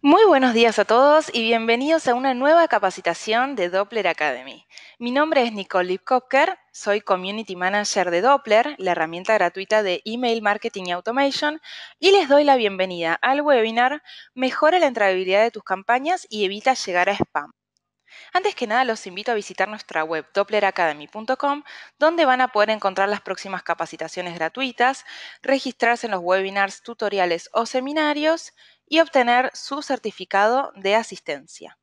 Muy buenos días a todos y bienvenidos a una nueva capacitación de Doppler Academy. Mi nombre es Nicole Lipkopker, soy Community Manager de Doppler, la herramienta gratuita de Email Marketing y Automation, y les doy la bienvenida al webinar Mejora la entrabilidad de tus campañas y evita llegar a spam. Antes que nada, los invito a visitar nuestra web doppleracademy.com, donde van a poder encontrar las próximas capacitaciones gratuitas, registrarse en los webinars, tutoriales o seminarios y obtener su certificado de asistencia.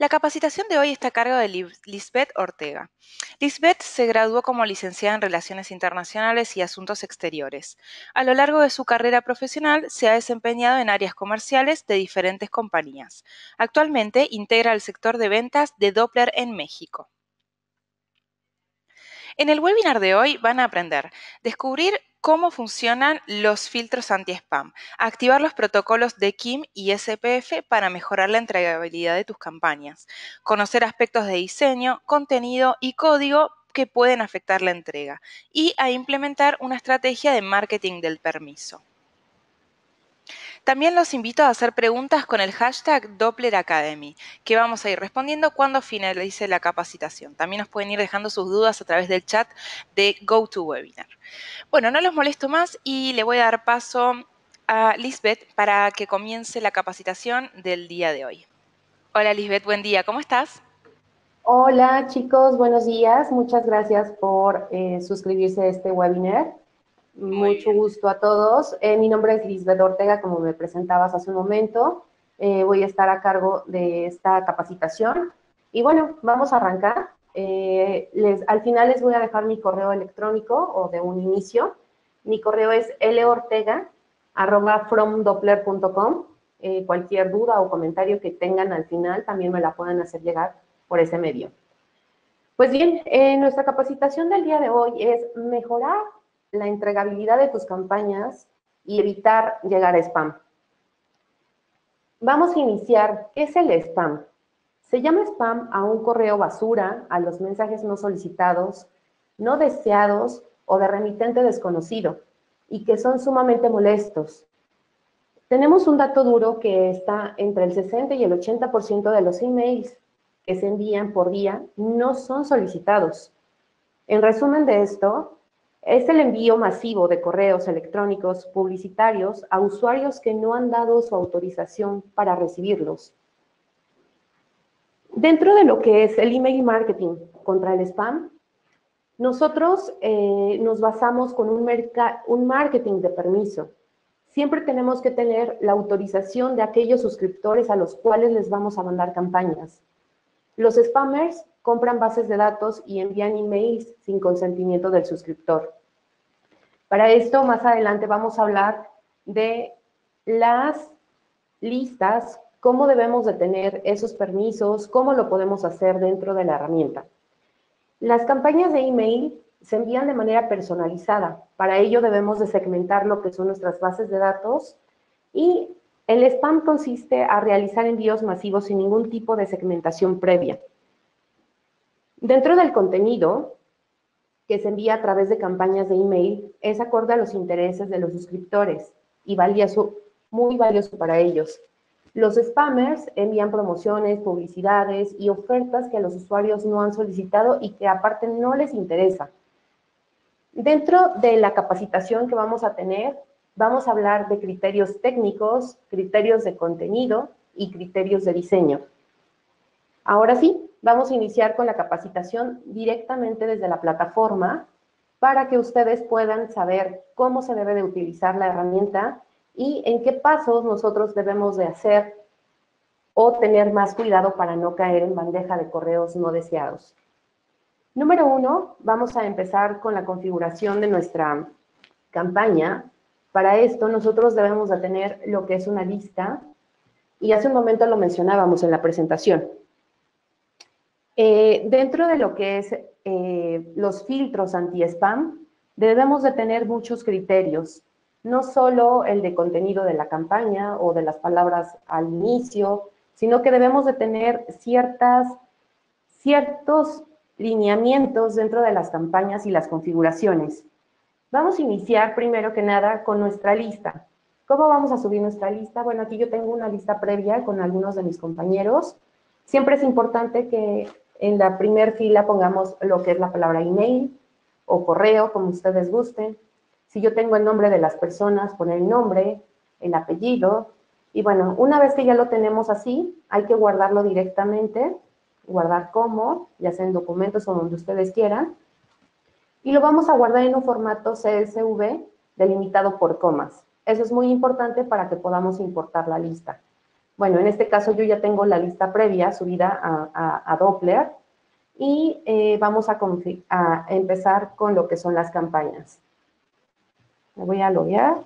La capacitación de hoy está a cargo de Lisbeth Ortega. Lisbeth se graduó como licenciada en Relaciones Internacionales y Asuntos Exteriores. A lo largo de su carrera profesional se ha desempeñado en áreas comerciales de diferentes compañías. Actualmente integra el sector de ventas de Doppler en México. En el webinar de hoy van a aprender descubrir cómo funcionan los filtros anti-spam, activar los protocolos de KIM y SPF para mejorar la entregabilidad de tus campañas, conocer aspectos de diseño, contenido y código que pueden afectar la entrega y a implementar una estrategia de marketing del permiso. También los invito a hacer preguntas con el hashtag Doppler Academy, que vamos a ir respondiendo cuando finalice la capacitación. También nos pueden ir dejando sus dudas a través del chat de GoToWebinar. Bueno, no los molesto más y le voy a dar paso a Lisbeth para que comience la capacitación del día de hoy. Hola Lisbeth, buen día, ¿cómo estás? Hola chicos, buenos días. Muchas gracias por eh, suscribirse a este webinar. Mucho gusto a todos. Eh, mi nombre es Lisbeth Ortega, como me presentabas hace un momento. Eh, voy a estar a cargo de esta capacitación. Y bueno, vamos a arrancar. Eh, les, al final les voy a dejar mi correo electrónico o de un inicio. Mi correo es lortega.fromdoppler.com. cualquier duda o comentario que tengan al final también me la pueden hacer llegar por ese medio. Pues bien, nuestra capacitación del día de hoy es mejorar la entregabilidad de tus campañas y evitar llegar a spam. Vamos a iniciar. ¿Qué es el spam? Se llama spam a un correo basura, a los mensajes no solicitados, no deseados o de remitente desconocido y que son sumamente molestos. Tenemos un dato duro que está entre el 60 y el 80% de los emails que se envían por día no son solicitados. En resumen de esto, es el envío masivo de correos electrónicos publicitarios a usuarios que no han dado su autorización para recibirlos. Dentro de lo que es el email marketing contra el spam, nosotros eh, nos basamos con un, un marketing de permiso. Siempre tenemos que tener la autorización de aquellos suscriptores a los cuales les vamos a mandar campañas. Los spammers compran bases de datos y envían emails sin consentimiento del suscriptor. Para esto, más adelante vamos a hablar de las listas, cómo debemos de tener esos permisos, cómo lo podemos hacer dentro de la herramienta. Las campañas de email se envían de manera personalizada. Para ello debemos de segmentar lo que son nuestras bases de datos y el spam consiste a realizar envíos masivos sin ningún tipo de segmentación previa. Dentro del contenido que se envía a través de campañas de email es acorde a los intereses de los suscriptores y valioso, muy valioso para ellos. Los spammers envían promociones, publicidades y ofertas que los usuarios no han solicitado y que aparte no les interesa. Dentro de la capacitación que vamos a tener, vamos a hablar de criterios técnicos, criterios de contenido y criterios de diseño. Ahora sí, vamos a iniciar con la capacitación directamente desde la plataforma para que ustedes puedan saber cómo se debe de utilizar la herramienta y en qué pasos nosotros debemos de hacer o tener más cuidado para no caer en bandeja de correos no deseados. Número uno, vamos a empezar con la configuración de nuestra campaña. Para esto nosotros debemos de tener lo que es una lista y hace un momento lo mencionábamos en la presentación. Eh, dentro de lo que es eh, los filtros anti-spam, debemos de tener muchos criterios, no solo el de contenido de la campaña o de las palabras al inicio, sino que debemos de tener ciertas, ciertos lineamientos dentro de las campañas y las configuraciones. Vamos a iniciar primero que nada con nuestra lista. ¿Cómo vamos a subir nuestra lista? Bueno, aquí yo tengo una lista previa con algunos de mis compañeros. Siempre es importante que en la primer fila pongamos lo que es la palabra email o correo, como ustedes gusten. Si yo tengo el nombre de las personas, poner el nombre, el apellido. Y bueno, una vez que ya lo tenemos así, hay que guardarlo directamente, guardar como, ya sea en documentos o donde ustedes quieran. Y lo vamos a guardar en un formato CSV delimitado por comas. Eso es muy importante para que podamos importar la lista. Bueno, en este caso yo ya tengo la lista previa subida a, Doppler y eh, vamos a, a empezar con lo que son las campañas. Me voy a loguear.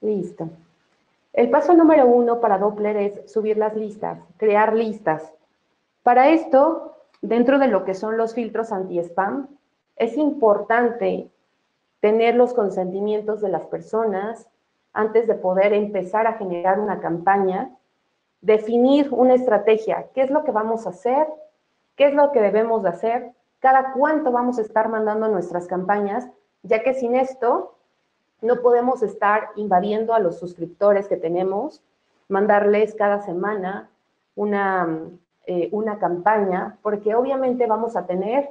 Listo. El paso número uno para Doppler es subir las listas, crear listas. Para esto, dentro de lo que son los filtros anti-spam, es importante tener los consentimientos de las personas antes de poder empezar a generar una campaña, definir una estrategia, qué es lo que vamos a hacer, qué es lo que debemos de hacer, cada cuánto vamos a estar mandando nuestras campañas, ya que sin esto no podemos estar invadiendo a los suscriptores que tenemos, mandarles cada semana una, eh, una campaña, porque obviamente vamos a tener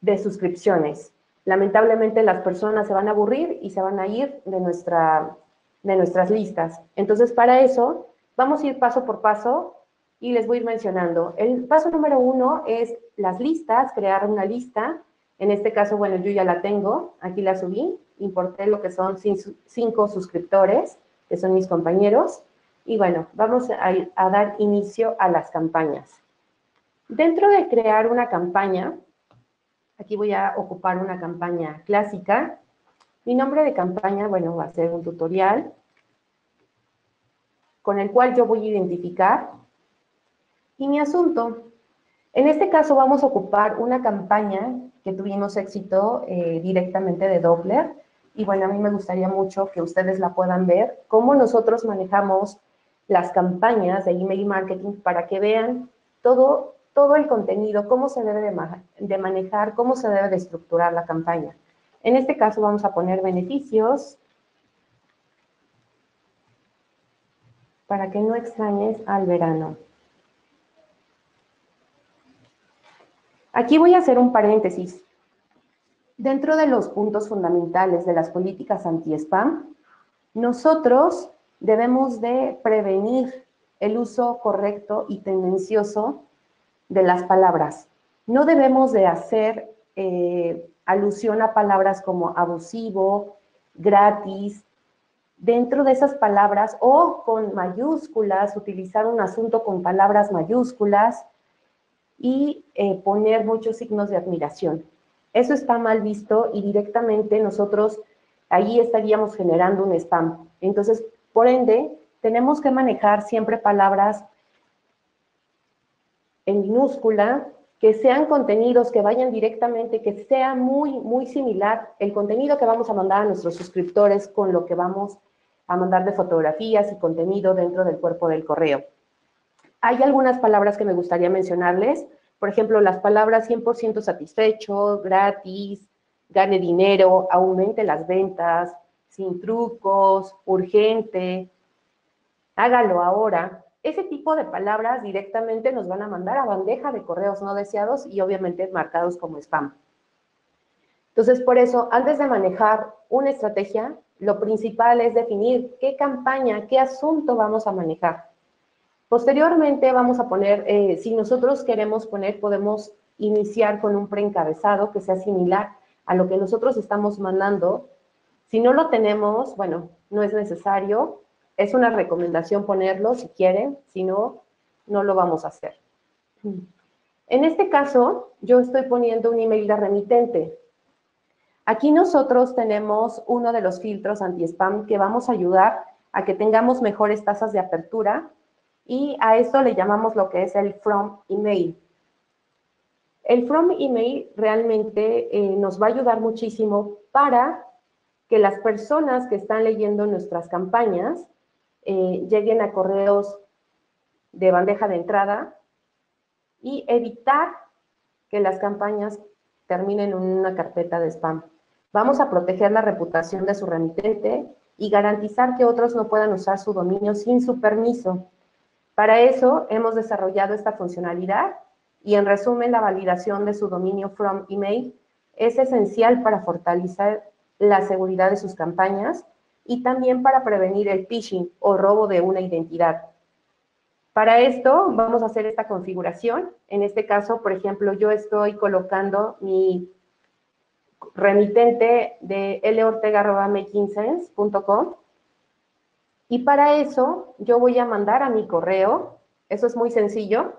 de suscripciones. Lamentablemente las personas se van a aburrir y se van a ir de, nuestra, de nuestras listas. Entonces, para eso, vamos a ir paso por paso y les voy a ir mencionando. El paso número uno es las listas, crear una lista en este caso, bueno, yo ya la tengo, aquí la subí, importé lo que son cinco suscriptores, que son mis compañeros, y bueno, vamos a, dar inicio a las campañas. Dentro de crear una campaña, aquí voy a ocupar una campaña clásica. Mi nombre de campaña, bueno, va a ser un tutorial con el cual yo voy a identificar. Y mi asunto, en este caso vamos a ocupar una campaña que tuvimos éxito eh, directamente de Doppler. Y bueno, a mí me gustaría mucho que ustedes la puedan ver, cómo nosotros manejamos las campañas de email marketing para que vean todo, todo el contenido, cómo se debe de, manejar, cómo se debe de estructurar la campaña. En este caso vamos a poner beneficios para que no extrañes al verano. Aquí voy a hacer un paréntesis. Dentro de los puntos fundamentales de las políticas anti-spam, nosotros debemos de prevenir el uso correcto y tendencioso de las palabras. No debemos de hacer eh, alusión a palabras como abusivo, gratis, dentro de esas palabras o con mayúsculas, utilizar un asunto con palabras mayúsculas, y eh, poner muchos signos de admiración. Eso está mal visto y directamente nosotros ahí estaríamos generando un spam. Entonces, por ende, tenemos que manejar siempre palabras en minúscula, que sean contenidos que vayan directamente, que sea muy, muy similar el contenido que vamos a mandar a nuestros suscriptores con lo que vamos a mandar de fotografías y contenido dentro del cuerpo del correo. Hay algunas palabras que me gustaría mencionarles. Por ejemplo, las palabras 100% satisfecho, gratis, gane dinero, aumente las ventas, sin trucos, urgente, hágalo ahora. Ese tipo de palabras directamente nos van a mandar a bandeja de correos no deseados y obviamente marcados como spam. Entonces, por eso, antes de manejar una estrategia, lo principal es definir qué campaña, qué asunto vamos a manejar. Posteriormente vamos a poner, eh, si nosotros queremos poner, podemos iniciar con un preencabezado que sea similar a lo que nosotros estamos mandando. Si no lo tenemos, bueno, no es necesario. Es una recomendación ponerlo si quieren, si no, no lo vamos a hacer. En este caso, yo estoy poniendo un email de remitente. Aquí nosotros tenemos uno de los filtros anti-spam que vamos a ayudar a que tengamos mejores tasas de apertura y a esto le llamamos lo que es el from email. El from email realmente eh, nos va a ayudar muchísimo para que las personas que están leyendo nuestras campañas eh, lleguen a correos de bandeja de entrada y evitar que las campañas terminen en una carpeta de spam. Vamos a proteger la reputación de su remitente y garantizar que otros no puedan usar su dominio sin su permiso. Para eso hemos desarrollado esta funcionalidad y en resumen la validación de su dominio from email es esencial para fortalecer la seguridad de sus campañas y también para prevenir el phishing o robo de una identidad. Para esto vamos a hacer esta configuración. En este caso, por ejemplo, yo estoy colocando mi remitente de lortega.makingsens.com y para eso yo voy a mandar a mi correo, eso es muy sencillo,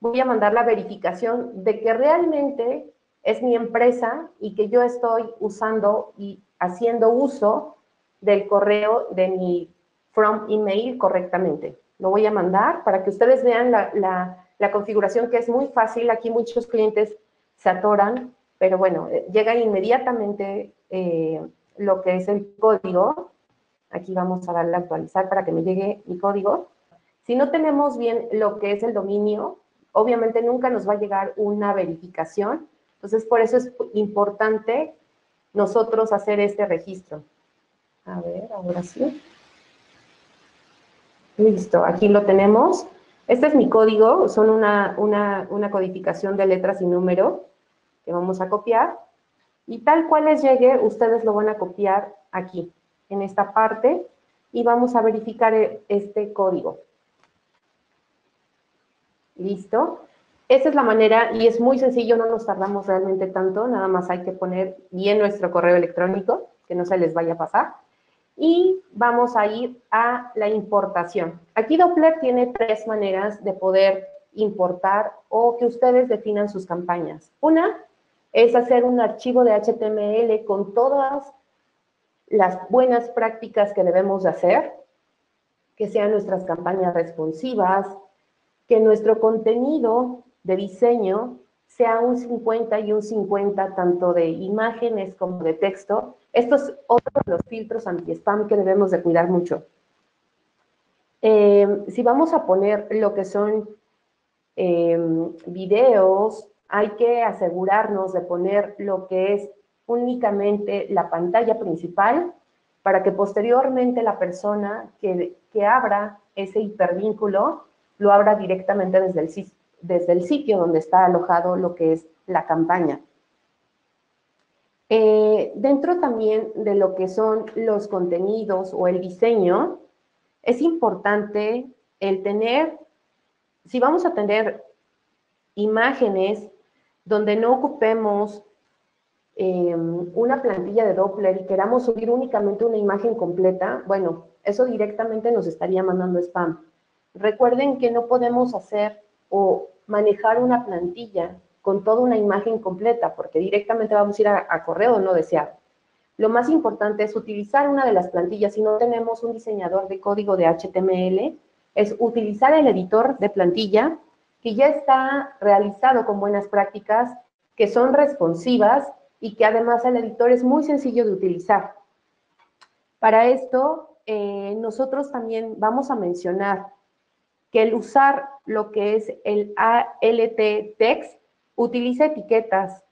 voy a mandar la verificación de que realmente es mi empresa y que yo estoy usando y haciendo uso del correo de mi from email correctamente. Lo voy a mandar para que ustedes vean la, configuración que es muy fácil. Aquí muchos clientes se atoran, pero bueno, eh, llega inmediatamente eh, lo que es el código. Aquí vamos a darle a actualizar para que me llegue mi código. Si no tenemos bien lo que es el dominio, obviamente nunca nos va a llegar una verificación. Entonces, por eso es importante nosotros hacer este registro. A ver, ahora sí. Listo, aquí lo tenemos. Este es mi código, son una, una, codificación de letras y número que vamos a copiar. Y tal cual les llegue, ustedes lo van a copiar aquí, en esta parte, y vamos a verificar este código. Listo. Esa es la manera y es muy sencillo, no nos tardamos realmente tanto, nada más hay que poner bien nuestro correo electrónico, que no se les vaya a pasar. Y vamos a ir a la importación. Aquí Doppler tiene tres maneras de poder importar o que ustedes definan sus campañas. Una es hacer un archivo de HTML con todas las buenas prácticas que debemos de hacer, que sean nuestras campañas responsivas, que nuestro contenido de diseño sea un 50 y un 50 tanto de imágenes como de texto. Estos son otros los filtros anti-spam que debemos de cuidar mucho. Eh, si vamos a poner lo que son em, videos, hay que asegurarnos de poner lo que es únicamente la pantalla principal para que posteriormente la persona que, que abra ese hipervínculo lo abra directamente desde el, desde el sitio donde está alojado lo que es la campaña. Eh, dentro también de lo que son los contenidos o el diseño, es importante el tener, si vamos a tener imágenes donde no ocupemos em, una plantilla de Doppler y queramos subir únicamente una imagen completa, bueno, eso directamente nos estaría mandando spam. Recuerden que no podemos hacer o manejar una plantilla con toda una imagen completa, porque directamente vamos a ir a, correo no deseado. Lo más importante es utilizar una de las plantillas. Si no tenemos un diseñador de código de HTML, es utilizar el editor de plantilla que ya está realizado con buenas prácticas, que son responsivas y que además el editor es muy sencillo de utilizar. Para esto, eh, nosotros también vamos a mencionar que el usar lo que es el ALT text utiliza etiquetas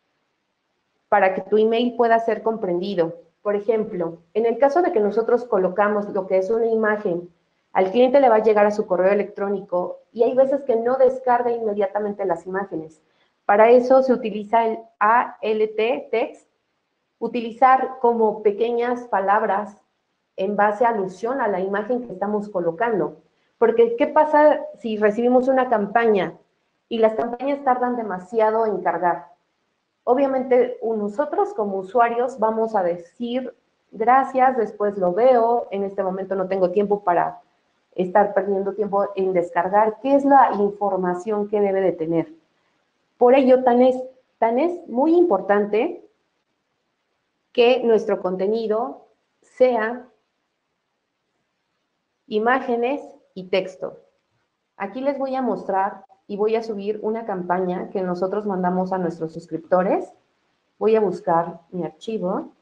para que tu email pueda ser comprendido. Por ejemplo, en el caso de que nosotros colocamos lo que es una imagen, al cliente le va a llegar a su correo electrónico y hay veces que no descarga inmediatamente las imágenes. Para eso se utiliza el ALT text, utilizar como pequeñas palabras en base a alusión a la imagen que estamos colocando. Porque, ¿qué pasa si recibimos una campaña y las campañas tardan demasiado en cargar? Obviamente, nosotros como usuarios vamos a decir, gracias, después lo veo, en este momento no tengo tiempo para estar perdiendo tiempo en descargar, qué es la información que debe de tener. Por ello, tan es, tan es muy importante que nuestro contenido sea imágenes y texto. Aquí les voy a mostrar y voy a subir una campaña que nosotros mandamos a nuestros suscriptores. Voy a buscar mi archivo.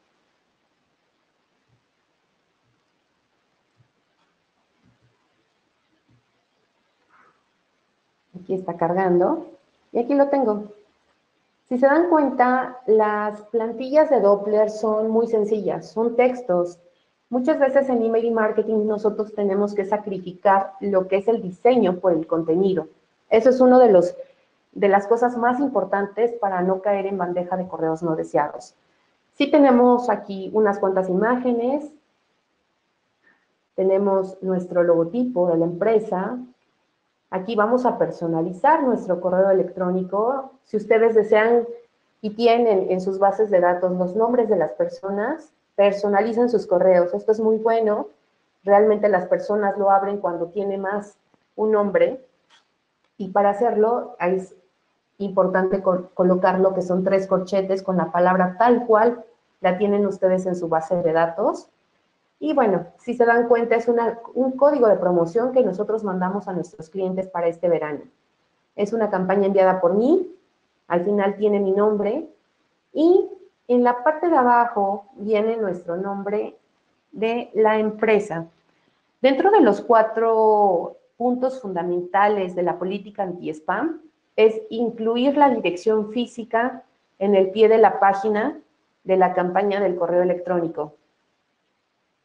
Aquí está cargando. Y aquí lo tengo. Si se dan cuenta, las plantillas de Doppler son muy sencillas, son textos. Muchas veces en email marketing nosotros tenemos que sacrificar lo que es el diseño por el contenido. Eso es uno de los de las cosas más importantes para no caer en bandeja de correos no deseados. Sí tenemos aquí unas cuantas imágenes, tenemos nuestro logotipo de la empresa, aquí vamos a personalizar nuestro correo electrónico. Si ustedes desean y tienen en sus bases de datos los nombres de las personas, personalicen sus correos. Esto es muy bueno. Realmente las personas lo abren cuando tiene más un nombre. Y para hacerlo, es importante colocar lo que son tres corchetes con la palabra tal cual la tienen ustedes en su base de datos. Y bueno, si se dan cuenta, es un código de promoción que nosotros mandamos a nuestros clientes para este verano. Es una campaña enviada por mí, al final tiene mi nombre y en la parte de abajo viene nuestro nombre de la empresa. Dentro de los cuatro puntos fundamentales de la política anti-spam, es incluir la dirección física en el pie de la página de la campaña del correo electrónico.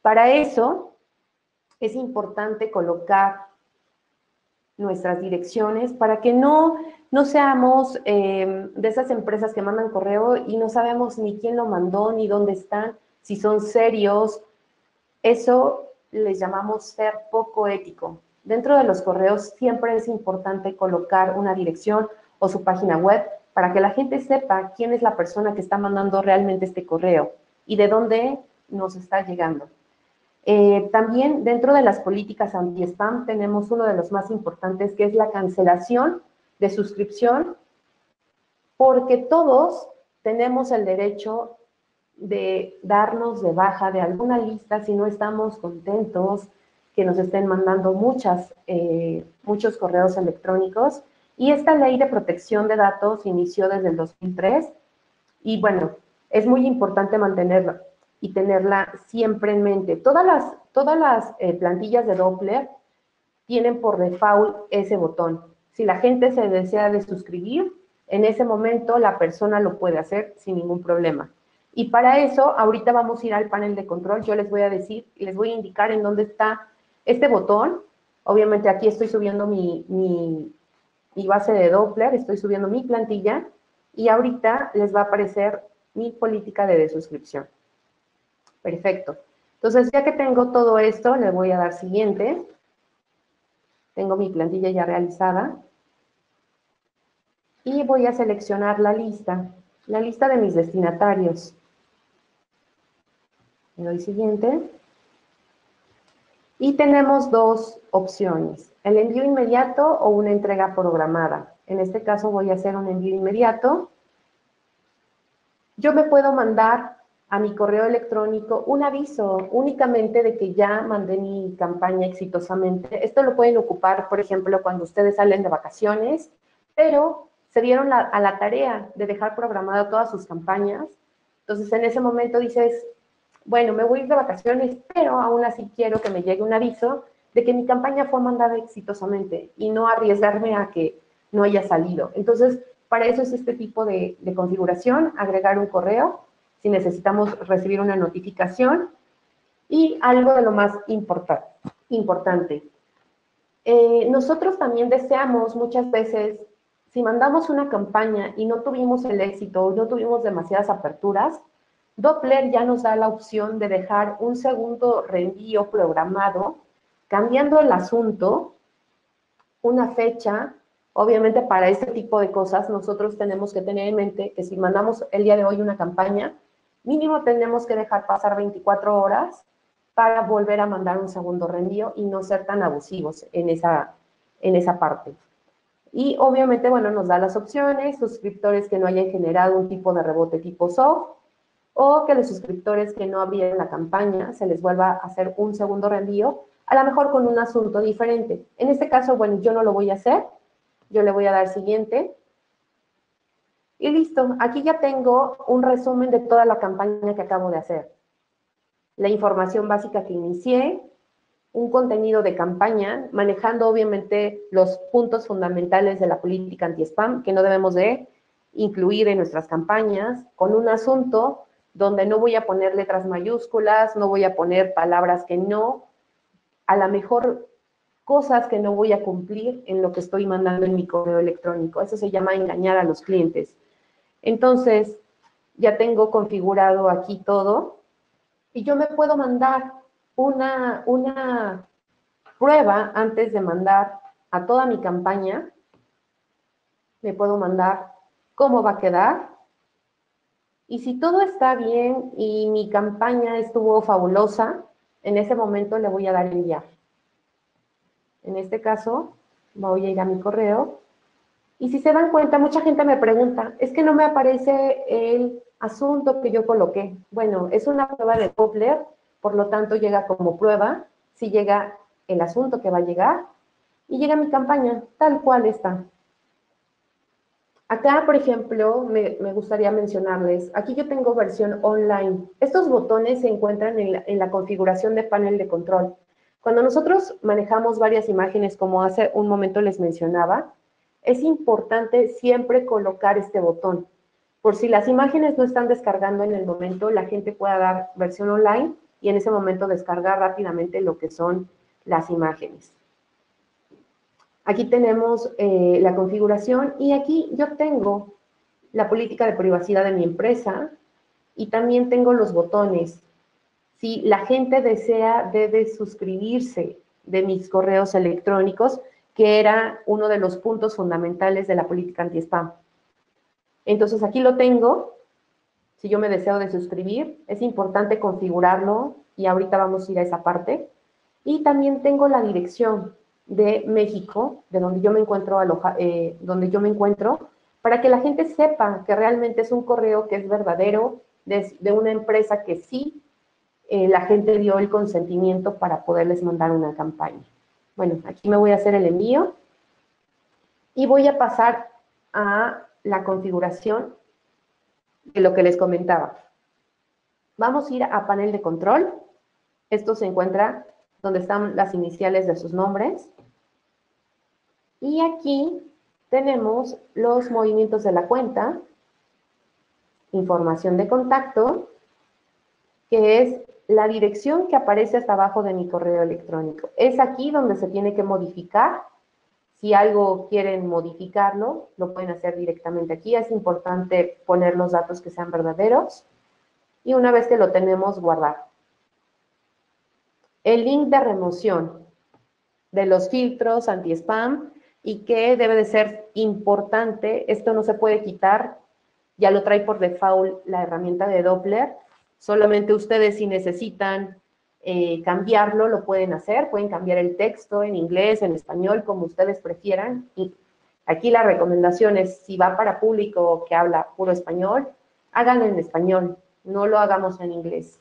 Para eso es importante colocar nuestras direcciones para que no, no seamos eh, de esas empresas que mandan correo y no sabemos ni quién lo mandó, ni dónde están, si son serios. Eso les llamamos ser poco ético. Dentro de los correos siempre es importante colocar una dirección o su página web para que la gente sepa quién es la persona que está mandando realmente este correo y de dónde nos está llegando. Eh, también dentro de las políticas anti-spam tenemos uno de los más importantes que es la cancelación de suscripción porque todos tenemos el derecho de darnos de baja de alguna lista si no estamos contentos, que nos estén mandando muchas, eh, muchos correos electrónicos. Y esta ley de protección de datos inició desde el 2003 y bueno, es muy importante mantenerla y tenerla siempre en mente. Todas las, todas las eh, plantillas de Doppler tienen por default ese botón. Si la gente se desea de suscribir, en ese momento la persona lo puede hacer sin ningún problema. Y para eso, ahorita vamos a ir al panel de control. Yo les voy a decir, les voy a indicar en dónde está este botón, obviamente aquí estoy subiendo mi, mi, base de Doppler, estoy subiendo mi plantilla y ahorita les va a aparecer mi política de desuscripción. Perfecto. Entonces, ya que tengo todo esto, le voy a dar siguiente. Tengo mi plantilla ya realizada. Y voy a seleccionar la lista, la lista de mis destinatarios. Le doy siguiente. Y tenemos dos opciones, el envío inmediato o una entrega programada. En este caso voy a hacer un envío inmediato. Yo me puedo mandar a mi correo electrónico un aviso únicamente de que ya mandé mi campaña exitosamente. Esto lo pueden ocupar, por ejemplo, cuando ustedes salen de vacaciones, pero se dieron a la tarea de dejar programada todas sus campañas. Entonces, en ese momento dices, bueno, me voy de vacaciones, pero aún así quiero que me llegue un aviso de que mi campaña fue mandada exitosamente y no arriesgarme a que no haya salido. Entonces, para eso es este tipo de, configuración, agregar un correo, si necesitamos recibir una notificación, y algo de lo más importante. Eh, nosotros también deseamos muchas veces, si mandamos una campaña y no tuvimos el éxito no tuvimos demasiadas aperturas, Doppler ya nos da la opción de dejar un segundo reenvío programado, cambiando el asunto, una fecha. Obviamente para este tipo de cosas nosotros tenemos que tener en mente que si mandamos el día de hoy una campaña, mínimo tenemos que dejar pasar 24 horas para volver a mandar un segundo reenvío y no ser tan abusivos en esa, en esa parte. Y obviamente, bueno, nos da las opciones, suscriptores que no hayan generado un tipo de rebote tipo soft, o que los suscriptores que no abrieron la campaña se les vuelva a hacer un segundo reenvío, a lo mejor con un asunto diferente. En este caso, bueno, yo no lo voy a hacer, yo le voy a dar siguiente. Y listo, aquí ya tengo un resumen de toda la campaña que acabo de hacer. La información básica que inicié, un contenido de campaña, manejando obviamente los puntos fundamentales de la política anti-spam que no debemos de incluir en nuestras campañas, con un asunto donde no voy a poner letras mayúsculas, no voy a poner palabras que no, a lo mejor cosas que no voy a cumplir en lo que estoy mandando en mi correo electrónico. Eso se llama engañar a los clientes. Entonces, ya tengo configurado aquí todo y yo me puedo mandar una, una prueba antes de mandar a toda mi campaña. Me puedo mandar cómo va a quedar. Y si todo está bien y mi campaña estuvo fabulosa, en ese momento le voy a dar enviar. En este caso, voy a ir a mi correo. Y si se dan cuenta, mucha gente me pregunta, es que no me aparece el asunto que yo coloqué. Bueno, es una prueba de Doppler, por lo tanto llega como prueba, si llega el asunto que va a llegar, y llega mi campaña, tal cual está. Acá, por ejemplo, me, gustaría mencionarles, aquí yo tengo versión online. Estos botones se encuentran en la configuración de panel de control. Cuando nosotros manejamos varias imágenes, como hace un momento les mencionaba, es importante siempre colocar este botón. Por si las imágenes no están descargando en el momento, la gente pueda dar versión online y en ese momento descargar rápidamente lo que son las imágenes. Aquí tenemos eh, la configuración y aquí yo tengo la política de privacidad de mi empresa y también tengo los botones si la gente desea, debe suscribirse de mis correos electrónicos, que era uno de los puntos fundamentales de la política anti-spam. Entonces, aquí lo tengo. Si yo me deseo de suscribir, es importante configurarlo y ahorita vamos a ir a esa parte. Y también tengo la dirección de México, de donde yo me encuentro, eh, donde yo me encuentro, para que la gente sepa que realmente es un correo que es verdadero, de una empresa que sí eh, la gente dio el consentimiento para poderles mandar una campaña. Bueno, aquí me voy a hacer el envío y voy a pasar a la configuración de lo que les comentaba. Vamos a ir a panel de control. Esto se encuentra donde están las iniciales de sus nombres. Y aquí tenemos los movimientos de la cuenta, información de contacto, que es la dirección que aparece hasta abajo de mi correo electrónico. Es aquí donde se tiene que modificar. Si algo quieren modificarlo, lo pueden hacer directamente aquí. Es importante poner los datos que sean verdaderos. Y una vez que lo tenemos, guardar. El link de remoción de los filtros anti-spam y que debe de ser importante. Esto no se puede quitar. Ya lo trae por default la herramienta de Doppler Solamente ustedes si necesitan eh, cambiarlo, lo pueden hacer. Pueden cambiar el texto en inglés, en español, como ustedes prefieran. Y aquí la recomendación es, si va para público que habla puro español, háganlo en español, no lo hagamos en inglés.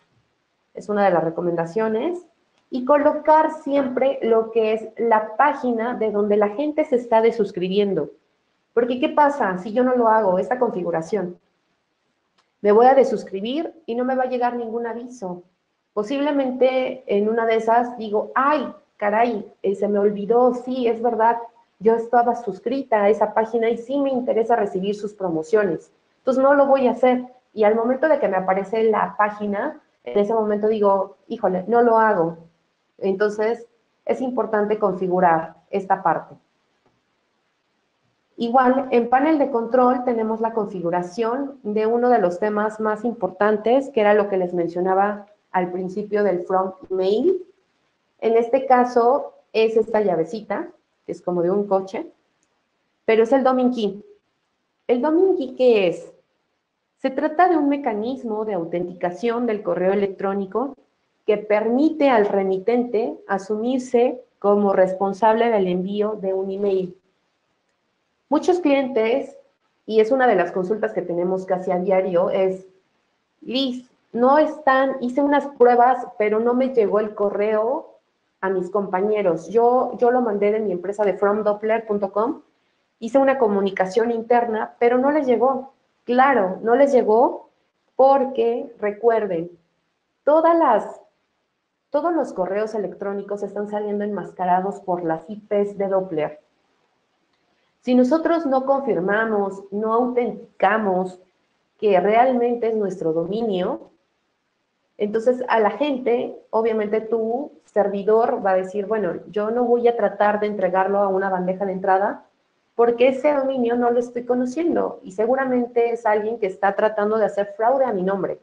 Es una de las recomendaciones. Y colocar siempre lo que es la página de donde la gente se está desuscribiendo. Porque, ¿qué pasa si yo no lo hago, esta configuración? Me voy a desuscribir y no me va a llegar ningún aviso. Posiblemente en una de esas digo, ay, caray, eh, se me olvidó, sí, es verdad, yo estaba suscrita a esa página y sí me interesa recibir sus promociones. Entonces no lo voy a hacer. Y al momento de que me aparece la página, en ese momento digo, híjole, no lo hago. Entonces es importante configurar esta parte. Igual, en panel de control tenemos la configuración de uno de los temas más importantes, que era lo que les mencionaba al principio del front email. En este caso es esta llavecita, que es como de un coche, pero es el domain key. ¿El domain key qué es? Se trata de un mecanismo de autenticación del correo electrónico que permite al remitente asumirse como responsable del envío de un email. Muchos clientes, y es una de las consultas que tenemos casi a diario, es, Liz, no están, hice unas pruebas, pero no me llegó el correo a mis compañeros. Yo, yo lo mandé de mi empresa de fromdoppler.com, hice una comunicación interna, pero no les llegó. Claro, no les llegó porque, recuerden, todas las todos los correos electrónicos están saliendo enmascarados por las IPs de Doppler. Si nosotros no confirmamos, no autenticamos que realmente es nuestro dominio, entonces a la gente, obviamente tu servidor va a decir, bueno, yo no voy a tratar de entregarlo a una bandeja de entrada porque ese dominio no lo estoy conociendo y seguramente es alguien que está tratando de hacer fraude a mi nombre.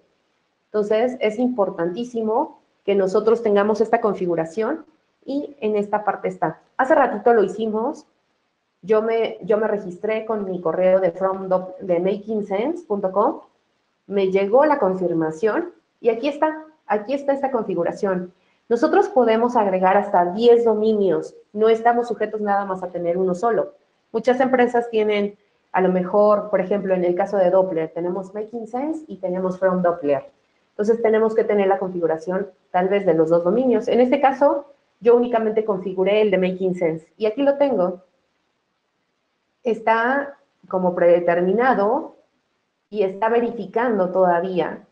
Entonces es importantísimo que nosotros tengamos esta configuración y en esta parte está. Hace ratito lo hicimos, yo me, yo me registré con mi correo de, from de makingsense.com, me llegó la confirmación y aquí está, aquí está esta configuración. Nosotros podemos agregar hasta 10 dominios, no estamos sujetos nada más a tener uno solo. Muchas empresas tienen, a lo mejor, por ejemplo, en el caso de Doppler, tenemos Making Sense y tenemos From Doppler. Entonces tenemos que tener la configuración tal vez de los dos dominios. En este caso, yo únicamente configuré el de Making Sense y aquí lo tengo está como predeterminado y está verificando todavía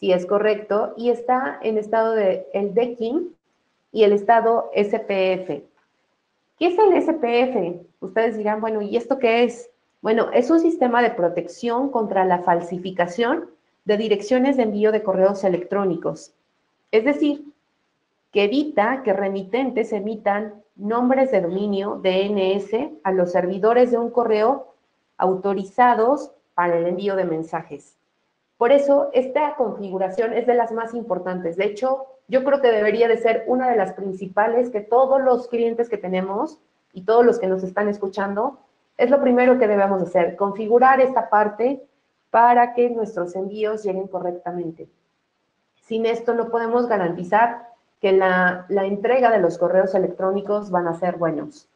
si es correcto y está en estado de el decking y el estado SPF. ¿Qué es el SPF? Ustedes dirán, bueno, ¿y esto qué es? Bueno, es un sistema de protección contra la falsificación de direcciones de envío de correos electrónicos. Es decir, que evita que remitentes emitan nombres de dominio DNS a los servidores de un correo autorizados para el envío de mensajes. Por eso, esta configuración es de las más importantes. De hecho, yo creo que debería de ser una de las principales que todos los clientes que tenemos y todos los que nos están escuchando, es lo primero que debemos hacer, configurar esta parte para que nuestros envíos lleguen correctamente. Sin esto no podemos garantizar que la, entrega de los correos electrónicos van a ser buenos.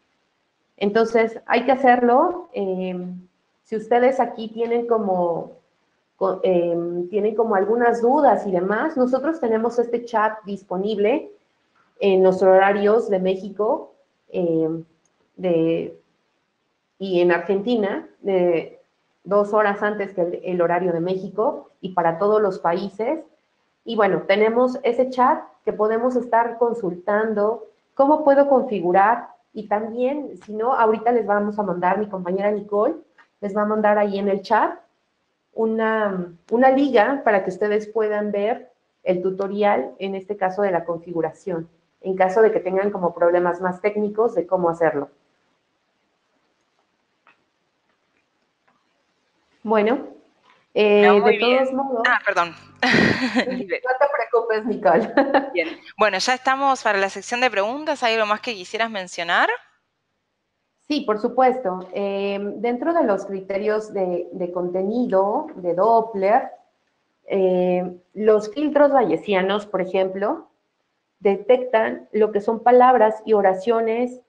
Entonces, hay que hacerlo. Em, si ustedes aquí tienen como, em, tienen como algunas dudas y demás, nosotros tenemos este chat disponible en los horarios de México em, de, y en Argentina, de dos horas antes que el horario de México y para todos los países. Y bueno, tenemos ese chat que podemos estar consultando, cómo puedo configurar y también, si no, ahorita les vamos a mandar, mi compañera Nicole les va a mandar ahí en el chat una, una liga para que ustedes puedan ver el tutorial, en este caso de la configuración, en caso de que tengan como problemas más técnicos de cómo hacerlo. Bueno, eh, de todos modos. Ah, perdón. no te preocupes, Nicole. Bien. Bueno, ya estamos para la sección de preguntas. ¿Hay algo más que quisieras mencionar? Sí, por supuesto. Eh, dentro de los criterios de, contenido de Doppler, eh, los filtros bayesianos, por ejemplo, detectan lo que son palabras y oraciones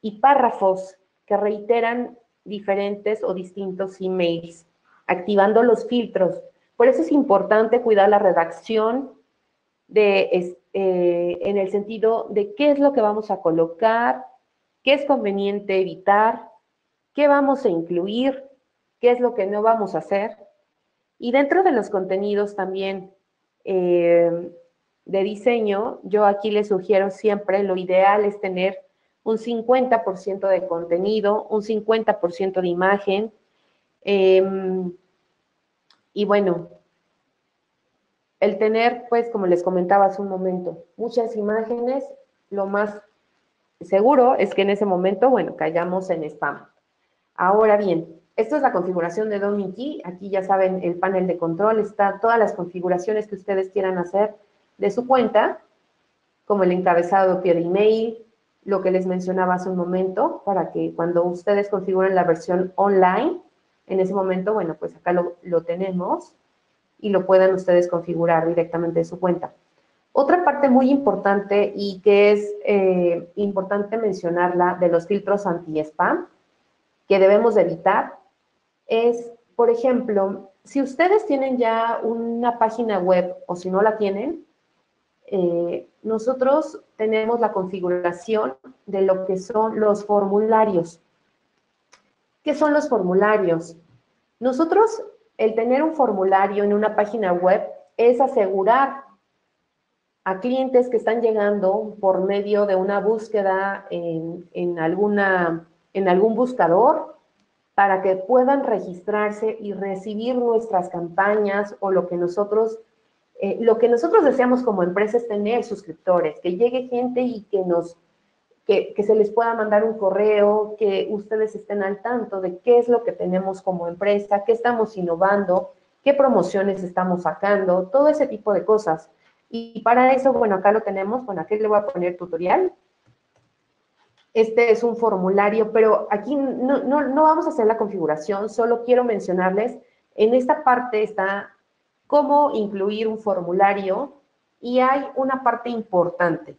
y párrafos que reiteran diferentes o distintos emails activando los filtros. Por eso es importante cuidar la redacción de, eh, en el sentido de qué es lo que vamos a colocar, qué es conveniente evitar, qué vamos a incluir, qué es lo que no vamos a hacer. Y dentro de los contenidos también eh, de diseño, yo aquí les sugiero siempre, lo ideal es tener un 50% de contenido, un 50% de imagen, Em, y bueno, el tener, pues, como les comentaba hace un momento, muchas imágenes, lo más seguro es que en ese momento, bueno, callamos en spam. Ahora bien, esto es la configuración de Key. Aquí ya saben, el panel de control está todas las configuraciones que ustedes quieran hacer de su cuenta, como el encabezado pie de email, lo que les mencionaba hace un momento, para que cuando ustedes configuren la versión online, en ese momento, bueno, pues acá lo, tenemos y lo pueden ustedes configurar directamente de su cuenta. Otra parte muy importante y que es eh, importante mencionarla de los filtros anti-spam que debemos evitar es, por ejemplo, si ustedes tienen ya una página web o si no la tienen, eh, nosotros tenemos la configuración de lo que son los formularios. ¿Qué son los formularios? Nosotros, el tener un formulario en una página web es asegurar a clientes que están llegando por medio de una búsqueda en, alguna, en algún buscador para que puedan registrarse y recibir nuestras campañas o lo que nosotros, eh, lo que nosotros deseamos como empresa es tener suscriptores, que llegue gente y que nos, que, se les pueda mandar un correo, que ustedes estén al tanto de qué es lo que tenemos como empresa, qué estamos innovando, qué promociones estamos sacando, todo ese tipo de cosas. Y para eso, bueno, acá lo tenemos, bueno, aquí le voy a poner tutorial. Este es un formulario, pero aquí no, no, vamos a hacer la configuración, solo quiero mencionarles, en esta parte está cómo incluir un formulario y hay una parte importante.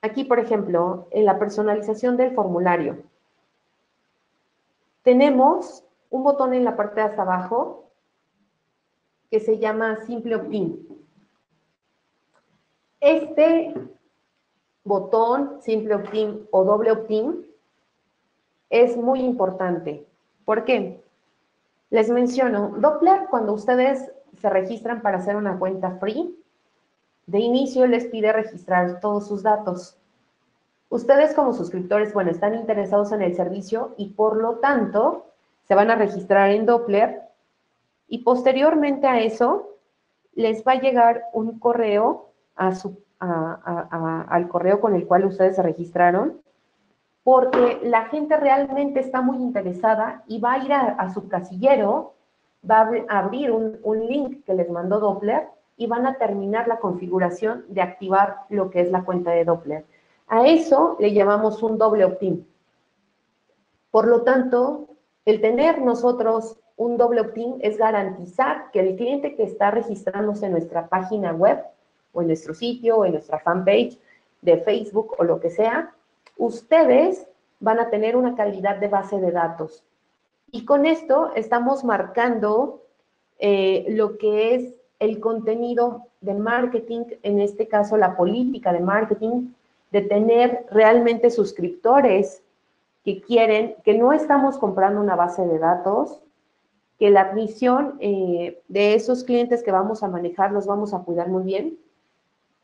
Aquí, por ejemplo, en la personalización del formulario, tenemos un botón en la parte de hasta abajo que se llama Simple Opt-in. Este botón, simple opt-in o doble opt-in, es muy importante. ¿Por qué? Les menciono, Doppler, cuando ustedes se registran para hacer una cuenta free, de inicio les pide registrar todos sus datos. Ustedes como suscriptores, bueno, están interesados en el servicio y por lo tanto se van a registrar en Doppler y posteriormente a eso les va a llegar un correo al correo con el cual ustedes se registraron, porque la gente realmente está muy interesada y va a ir a, su casillero, va a abrir un, un, link que les mandó Doppler y van a terminar la configuración de activar lo que es la cuenta de Doppler. A eso le llamamos un doble opt-in. Por lo tanto, el tener nosotros un doble opt-in es garantizar que el cliente que está registrándose en nuestra página web o en nuestro sitio o en nuestra fanpage de Facebook o lo que sea, ustedes van a tener una calidad de base de datos. Y con esto estamos marcando eh, lo que es el contenido de marketing, en este caso la política de marketing, de tener realmente suscriptores que quieren, que no estamos comprando una base de datos, que la admisión eh, de esos clientes que vamos a manejar los vamos a cuidar muy bien,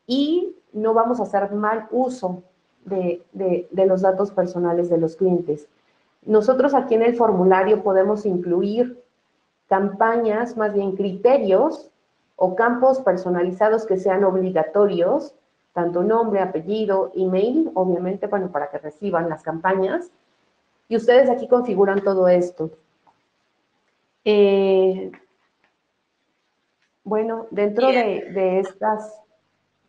y no vamos a hacer mal uso de, los datos personales de los clientes. Nosotros aquí en el formulario podemos incluir campañas, más bien criterios o campos personalizados que sean obligatorios, tanto nombre, apellido, email, obviamente, bueno, para que reciban las campañas. Y ustedes aquí configuran todo esto. Eh, bueno, dentro de, de, estas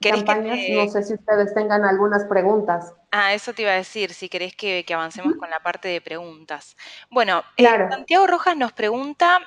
campañas. No sé si ustedes tengan algunas preguntas. Ah, eso te iba a decir, si querés que, avancemos con la parte de preguntas. Bueno, eh, Santiago Rojas nos pregunta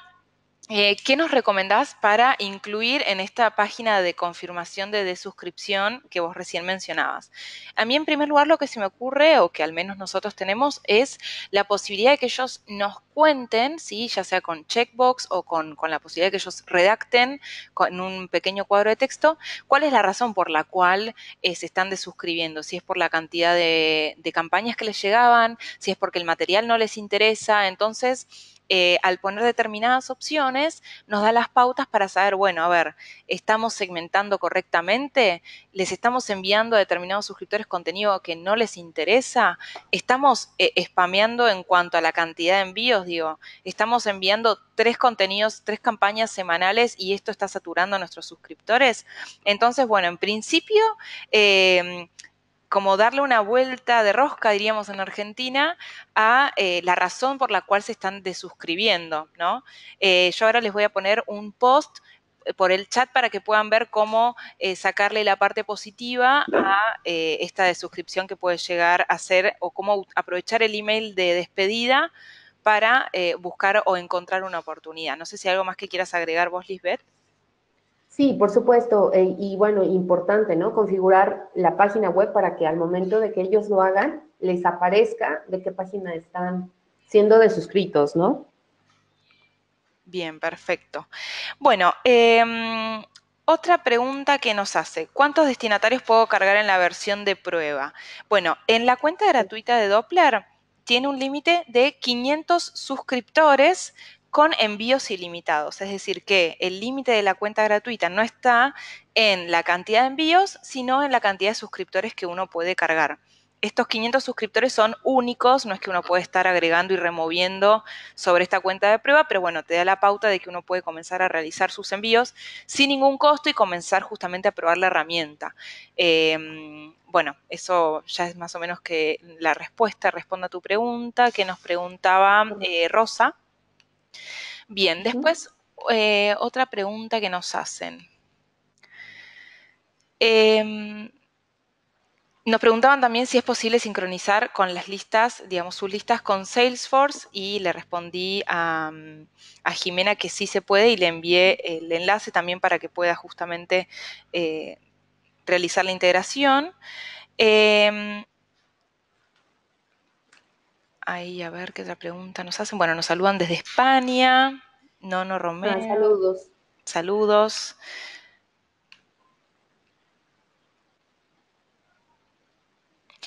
eh, ¿Qué nos recomendás para incluir en esta página de confirmación de desuscripción que vos recién mencionabas? A mí, en primer lugar, lo que se me ocurre, o que al menos nosotros tenemos, es la posibilidad de que ellos nos cuenten, ¿sí? ya sea con checkbox o con, la posibilidad de que ellos redacten en un pequeño cuadro de texto, cuál es la razón por la cual eh, se están desuscribiendo, si es por la cantidad de, de campañas que les llegaban, si es porque el material no les interesa. Entonces, eh, al poner determinadas opciones, nos da las pautas para saber, bueno, a ver, ¿estamos segmentando correctamente? ¿Les estamos enviando a determinados suscriptores contenido que no les interesa? ¿Estamos eh, spameando en cuanto a la cantidad de envíos? Digo, ¿estamos enviando tres contenidos, tres campañas semanales y esto está saturando a nuestros suscriptores? Entonces, bueno, en principio... Eh, como darle una vuelta de rosca, diríamos en Argentina, a eh, la razón por la cual se están desuscribiendo, ¿no? Eh, yo ahora les voy a poner un post eh, por el chat para que puedan ver cómo sacarle la parte positiva a esta desuscripción que puede llegar a ser o cómo aprovechar el email de despedida para buscar o encontrar una oportunidad. No sé si hay algo más que quieras agregar vos, Lisbeth. Sí, por supuesto. Eh, y bueno, importante, ¿no? Configurar la página web para que al momento de que ellos lo hagan, les aparezca de qué página están siendo de suscritos, ¿no? Bien, perfecto. Bueno, em, otra pregunta que nos hace, ¿cuántos destinatarios puedo cargar en la versión de prueba? Bueno, en la cuenta gratuita de Doppler tiene un límite de 500 suscriptores con envíos ilimitados, es decir, que el límite de la cuenta gratuita no está en la cantidad de envíos, sino en la cantidad de suscriptores que uno puede cargar estos 500 suscriptores son únicos, no es que uno puede estar agregando y removiendo sobre esta cuenta de prueba, pero bueno, te da la pauta de que uno puede comenzar a realizar sus envíos sin ningún costo y comenzar justamente a probar la herramienta. Em, bueno, eso ya es más o menos que la respuesta responde a tu pregunta que nos preguntaba eh, Rosa. Bien, después eh, otra pregunta que nos hacen. Eh, nos preguntaban también si es posible sincronizar con las listas, digamos, sus listas con Salesforce y le respondí a, Jimena que sí se puede y le envié el enlace también para que pueda justamente eh, realizar la integración. Em, ahí, a ver qué otra pregunta nos hacen. Bueno, nos saludan desde España. Nono Romero. Ah, saludos. Saludos.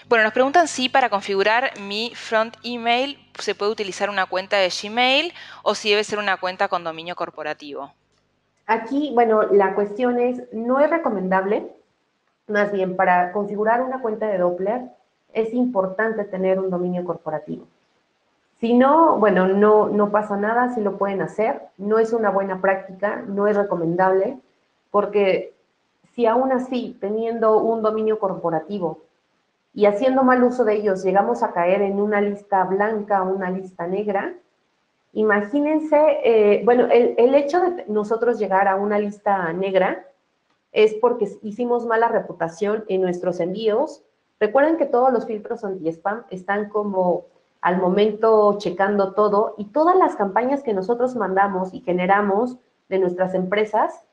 Bueno, nos preguntan si para configurar mi front email se puede utilizar una cuenta de Gmail o si debe ser una cuenta con dominio corporativo. Aquí, bueno, la cuestión es, no es recomendable, más bien para configurar una cuenta de Doppler es importante tener un dominio corporativo. Si no, bueno, no, no pasa nada, si lo pueden hacer, no es una buena práctica, no es recomendable, porque si aún así, teniendo un dominio corporativo, y haciendo mal uso de ellos llegamos a caer en una lista blanca, una lista negra, imagínense, eh, bueno, el, el, hecho de nosotros llegar a una lista negra es porque hicimos mala reputación en nuestros envíos. Recuerden que todos los filtros anti-spam están como al momento checando todo y todas las campañas que nosotros mandamos y generamos de nuestras empresas,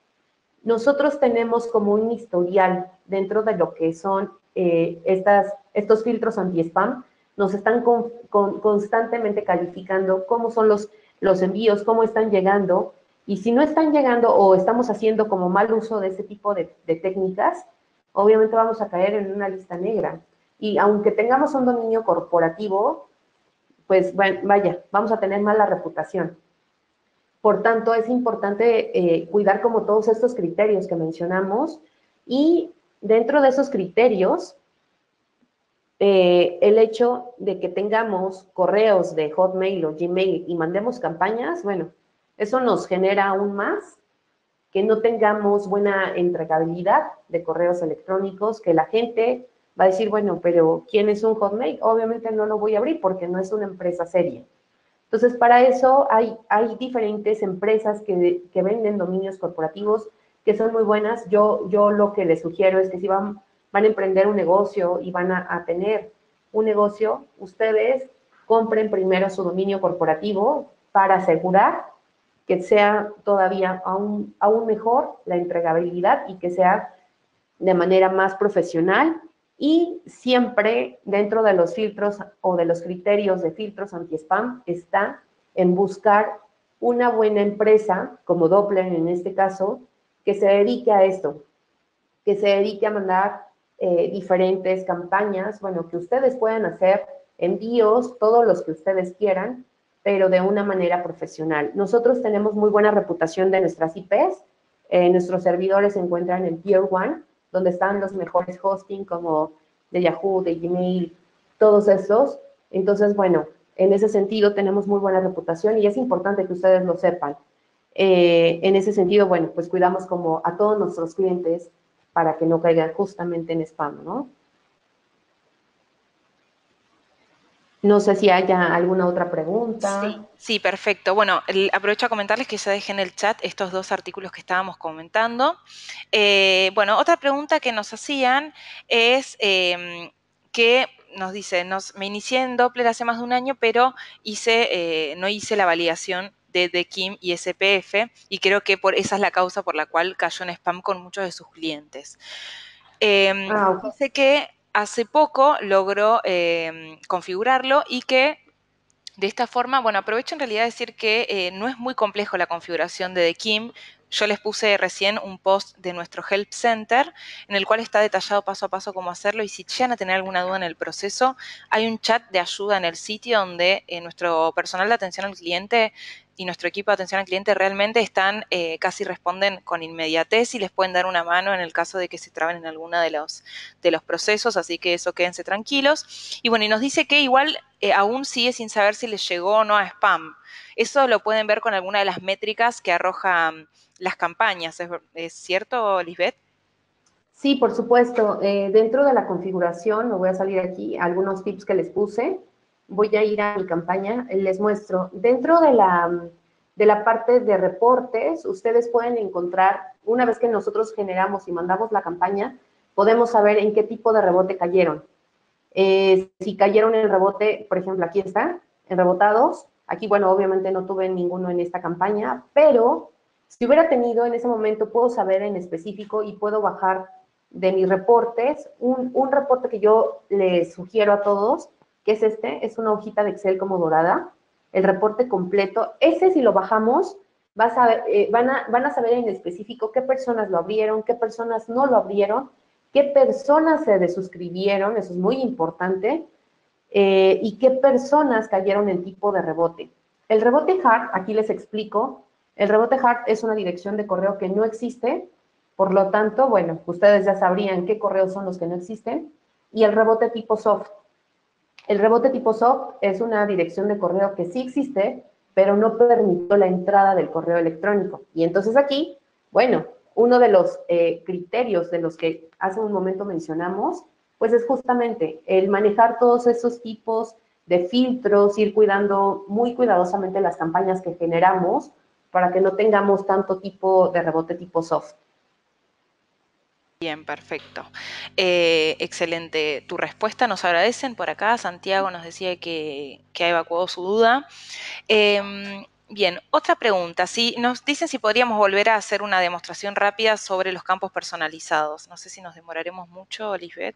nosotros tenemos como un historial dentro de lo que son eh, estas, estos filtros anti-spam nos están constantemente calificando cómo son los, los envíos, cómo están llegando, y si no están llegando o estamos haciendo como mal uso de ese tipo de, técnicas, obviamente vamos a caer en una lista negra. Y aunque tengamos un dominio corporativo, pues vaya, vamos a tener mala reputación. Por tanto, es importante eh, cuidar como todos estos criterios que mencionamos y dentro de esos criterios, eh, el hecho de que tengamos correos de Hotmail o Gmail y mandemos campañas, bueno, eso nos genera aún más que no tengamos buena entregabilidad de correos electrónicos, que la gente va a decir, bueno, pero ¿quién es un Hotmail? Obviamente no lo voy a abrir porque no es una empresa seria. Entonces, para eso hay, hay diferentes empresas que, que venden dominios corporativos que son muy buenas. Yo, yo lo que les sugiero es que si van, van a emprender un negocio y van a, tener un negocio, ustedes compren primero su dominio corporativo para asegurar que sea todavía aún, aún mejor la entregabilidad y que sea de manera más profesional y siempre dentro de los filtros o de los criterios de filtros anti-spam está en buscar una buena empresa, como Doppler en este caso, que se dedique a esto, que se dedique a mandar eh, diferentes campañas, bueno, que ustedes puedan hacer envíos, todos los que ustedes quieran, pero de una manera profesional. Nosotros tenemos muy buena reputación de nuestras IPs. Eh, nuestros servidores se encuentran en Tier One, donde están los mejores hosting como de Yahoo, de Gmail, todos estos. Entonces, bueno, en ese sentido tenemos muy buena reputación y es importante que ustedes lo sepan. Eh, en ese sentido, bueno, pues cuidamos como a todos nuestros clientes para que no caigan justamente en spam, ¿no? No sé si haya alguna otra pregunta. Sí, sí perfecto. Bueno, aprovecho a comentarles que ya dejé en el chat estos dos artículos que estábamos comentando. Eh, bueno, otra pregunta que nos hacían es em, que nos dice, nos, me inicié en Doppler hace más de un año, pero hice, eh, no hice la validación de, Kim y SPF y creo que por esa es la causa por la cual cayó en spam con muchos de sus clientes. Eh, Dice que hace poco logró em, configurarlo y que de esta forma, bueno, aprovecho en realidad decir que eh, no es muy complejo la configuración de The Kim, yo les puse recién un post de nuestro Help Center en el cual está detallado paso a paso cómo hacerlo y si llegan a tener alguna duda en el proceso, hay un chat de ayuda en el sitio donde eh, nuestro personal de atención al cliente y nuestro equipo de atención al cliente realmente están, eh, casi responden con inmediatez y les pueden dar una mano en el caso de que se traben en alguna de los, de los procesos, así que eso quédense tranquilos. Y bueno, y nos dice que igual eh, aún sigue sin saber si les llegó o no a spam. Eso lo pueden ver con alguna de las métricas que arrojan las campañas, ¿es, cierto, Lisbeth? Sí, por supuesto. Eh, dentro de la configuración, me voy a salir aquí, algunos tips que les puse voy a ir a mi campaña, les muestro. Dentro de la, de la parte de reportes, ustedes pueden encontrar, una vez que nosotros generamos y mandamos la campaña, podemos saber en qué tipo de rebote cayeron. Eh, si cayeron en rebote, por ejemplo, aquí está, en rebotados. Aquí, bueno, obviamente no tuve ninguno en esta campaña, pero si hubiera tenido en ese momento, puedo saber en específico y puedo bajar de mis reportes un, un reporte que yo les sugiero a todos, que es este, es una hojita de Excel como dorada, el reporte completo. Ese si lo bajamos, vas a, eh, van, a, van a saber en específico qué personas lo abrieron, qué personas no lo abrieron, qué personas se desuscribieron, eso es muy importante, eh, y qué personas cayeron en tipo de rebote. El rebote hard, aquí les explico, el rebote hard es una dirección de correo que no existe, por lo tanto, bueno, ustedes ya sabrían qué correos son los que no existen, y el rebote tipo soft. El rebote tipo soft es una dirección de correo que sí existe, pero no permitió la entrada del correo electrónico. Y entonces aquí, bueno, uno de los eh, criterios de los que hace un momento mencionamos, pues es justamente el manejar todos esos tipos de filtros, ir cuidando muy cuidadosamente las campañas que generamos para que no tengamos tanto tipo de rebote tipo soft. Bien, perfecto. Eh, excelente tu respuesta. Nos agradecen por acá. Santiago nos decía que, ha evacuado su duda. Em, bien, otra pregunta. Si nos dicen si podríamos volver a hacer una demostración rápida sobre los campos personalizados. No sé si nos demoraremos mucho, Lisbeth.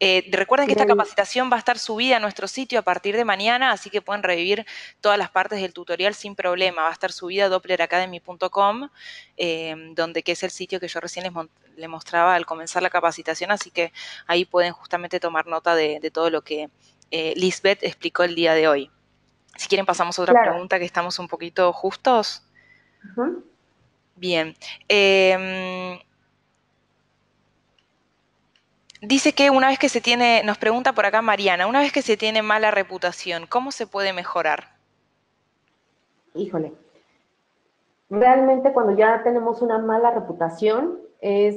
Eh, recuerden que esta capacitación va a estar subida a nuestro sitio a partir de mañana, así que pueden revivir todas las partes del tutorial sin problema. Va a estar subida a doppleracademy.com, eh, donde que es el sitio que yo recién les, mostraba al comenzar la capacitación, así que ahí pueden justamente tomar nota de, todo lo que eh, Lisbeth explicó el día de hoy. Si quieren pasamos a otra pregunta que estamos un poquito justos. Bien. Em, Dice que una vez que se tiene, nos pregunta por acá Mariana, una vez que se tiene mala reputación, ¿cómo se puede mejorar? Híjole, realmente cuando ya tenemos una mala reputación es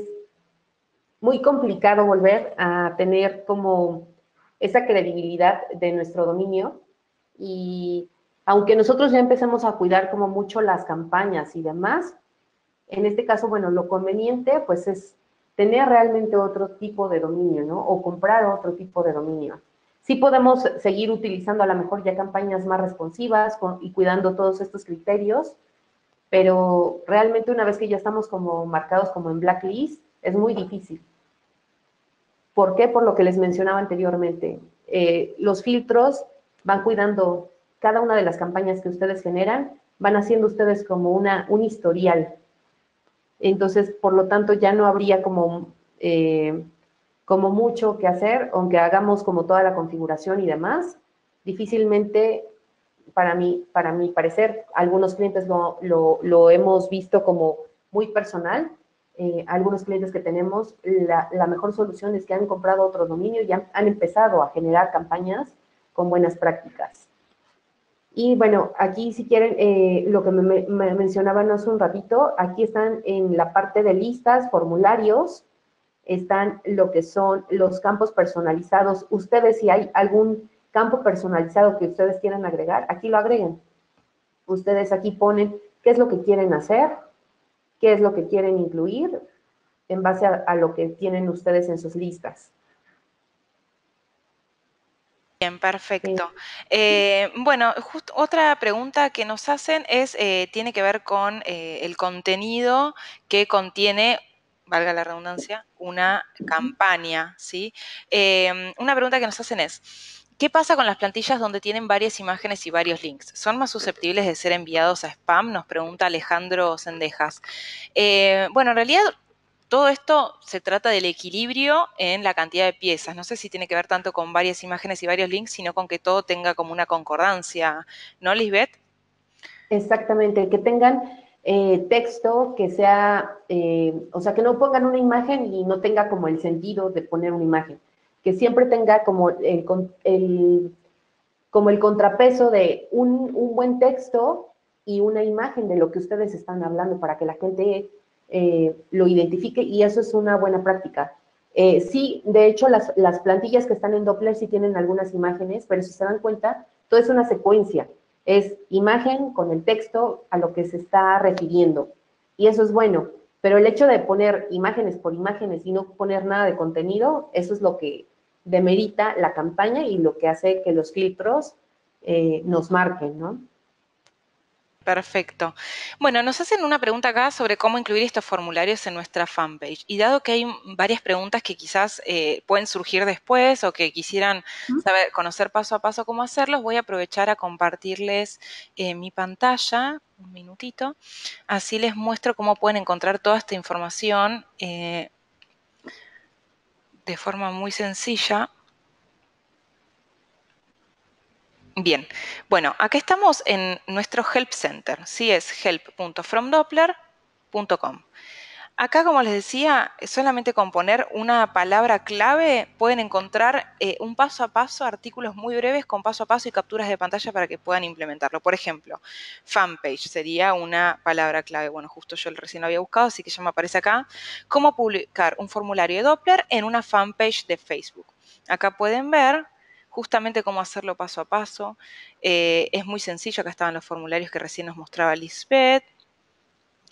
muy complicado volver a tener como esa credibilidad de nuestro dominio y aunque nosotros ya empecemos a cuidar como mucho las campañas y demás, en este caso, bueno, lo conveniente pues es tener realmente otro tipo de dominio, ¿no? O comprar otro tipo de dominio. Sí podemos seguir utilizando a lo mejor ya campañas más responsivas y cuidando todos estos criterios, pero realmente una vez que ya estamos como marcados como en blacklist, es muy difícil. ¿Por qué? Por lo que les mencionaba anteriormente. Eh, los filtros van cuidando cada una de las campañas que ustedes generan, van haciendo ustedes como una, un historial entonces, por lo tanto, ya no habría como, eh, como mucho que hacer, aunque hagamos como toda la configuración y demás, difícilmente, para mí, para mi parecer, algunos clientes lo, hemos visto como muy personal, eh, algunos clientes que tenemos, la, mejor solución es que han comprado otro dominio y han, empezado a generar campañas con buenas prácticas. Y bueno, aquí si quieren, eh, lo que me, mencionaban hace un ratito, aquí están en la parte de listas, formularios, están lo que son los campos personalizados. Ustedes, si hay algún campo personalizado que ustedes quieran agregar, aquí lo agreguen. Ustedes aquí ponen qué es lo que quieren hacer, qué es lo que quieren incluir en base a lo que tienen ustedes en sus listas. Bien, perfecto. Eh, bueno, justo otra pregunta que nos hacen es, eh, tiene que ver con eh, el contenido que contiene, valga la redundancia, una campaña, ¿sí? una pregunta que nos hacen es, ¿Qué pasa con las plantillas donde tienen varias imágenes y varios links? ¿Son más susceptibles de ser enviados a spam? Nos pregunta Alejandro Sendejas. Bueno, en realidad todo esto se trata del equilibrio en la cantidad de piezas. No sé si tiene que ver tanto con varias imágenes y varios links, sino con que todo tenga como una concordancia, ¿no, Lisbeth? Exactamente, que tengan eh, texto que sea, eh, o sea, que no pongan una imagen y no tenga como el sentido de poner una imagen, que siempre tenga como el, como el contrapeso de un, un buen texto y una imagen de lo que ustedes están hablando para que la gente eh, lo identifique y eso es una buena práctica. Eh, sí, de hecho, las, las, plantillas que están en Doppler sí tienen algunas imágenes, pero si se dan cuenta, todo es una secuencia. Es imagen con el texto a lo que se está refiriendo. Y eso es bueno. Pero el hecho de poner imágenes por imágenes y no poner nada de contenido, eso es lo que demerita la campaña y lo que hace que los filtros eh, nos marquen, ¿no? Perfecto. Bueno, nos hacen una pregunta acá sobre cómo incluir estos formularios en nuestra fanpage. Y dado que hay varias preguntas que quizás eh, pueden surgir después o que quisieran saber, conocer paso a paso cómo hacerlos, voy a aprovechar a compartirles eh, mi pantalla, un minutito. Así les muestro cómo pueden encontrar toda esta información eh, de forma muy sencilla. Bien, bueno, acá estamos en nuestro Help Center, sí es help.fromdoppler.com. Acá, como les decía, solamente con poner una palabra clave pueden encontrar eh, un paso a paso, artículos muy breves con paso a paso y capturas de pantalla para que puedan implementarlo. Por ejemplo, fanpage sería una palabra clave. Bueno, justo yo recién lo había buscado, así que ya me aparece acá. Cómo publicar un formulario de Doppler en una fanpage de Facebook. Acá pueden ver justamente cómo hacerlo paso a paso. Eh, es muy sencillo, acá estaban los formularios que recién nos mostraba Lisbeth.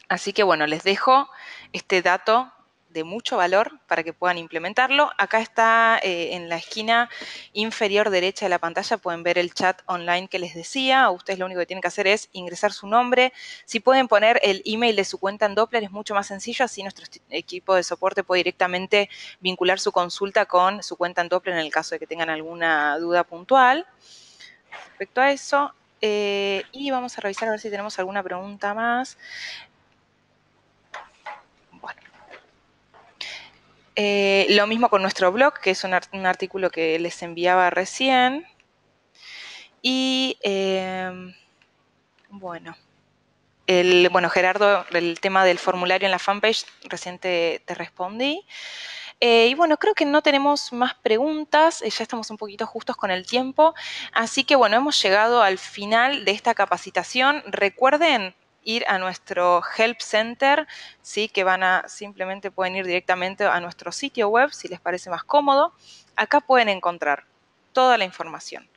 Así que bueno, les dejo este dato de mucho valor para que puedan implementarlo. Acá está eh, en la esquina inferior derecha de la pantalla, pueden ver el chat online que les decía. Ustedes lo único que tienen que hacer es ingresar su nombre. Si pueden poner el email de su cuenta en Doppler es mucho más sencillo, así nuestro equipo de soporte puede directamente vincular su consulta con su cuenta en Doppler en el caso de que tengan alguna duda puntual. Respecto a eso, eh, y vamos a revisar a ver si tenemos alguna pregunta más. Eh, lo mismo con nuestro blog, que es un, artículo que les enviaba recién. Y em, bueno, el, bueno, Gerardo, el tema del formulario en la fanpage, recién te, respondí. Eh, y bueno, creo que no tenemos más preguntas, eh, ya estamos un poquito justos con el tiempo. Así que bueno, hemos llegado al final de esta capacitación. Recuerden ir a nuestro Help Center, ¿sí? que van a, simplemente pueden ir directamente a nuestro sitio web si les parece más cómodo. Acá pueden encontrar toda la información.